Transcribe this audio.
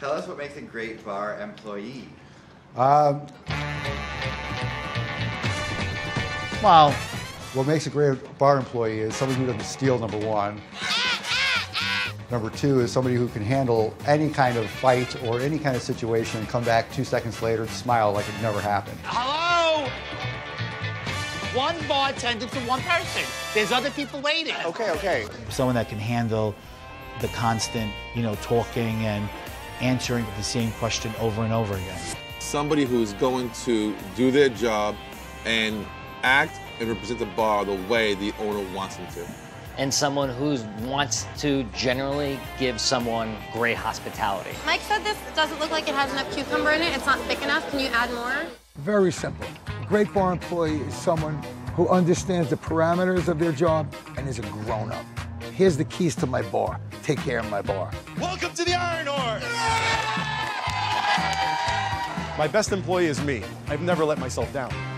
Tell us what makes a great bar employee. Um, well, what makes a great bar employee is somebody who doesn't steal, number one. Number two is somebody who can handle any kind of fight or any kind of situation and come back two seconds later and smile like it never happened. Hello? One bartender for one person. There's other people waiting. Okay, okay. Someone that can handle the constant, you know, talking and answering the same question over and over again. Somebody who's going to do their job and act and represent the bar the way the owner wants them to. And someone who wants to generally give someone great hospitality. Mike said this doesn't look like it has enough cucumber in it. It's not thick enough. Can you add more? Very simple. A great bar employee is someone who understands the parameters of their job and is a grown up. Here's the keys to my bar. Take care of my bar. Welcome to the Iron My best employee is me. I've never let myself down.